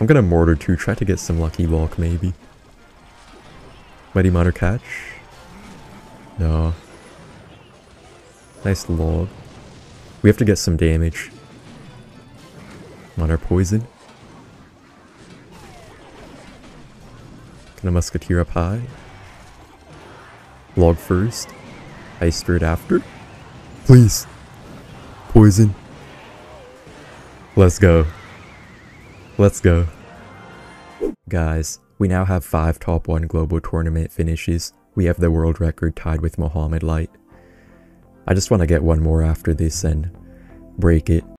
I'm gonna Mortar too, try to get some lucky walk maybe. Mighty Miner catch? No. Nice log. We have to get some damage. Miner poison. Can a musketeer up high? Log first. Ice Spirit after. Please. Poison. Let's go. Let's go. Guys, we now have 5 top 1 global tournament finishes. We have the world record tied with Mohamed Light. I just want to get one more after this and break it.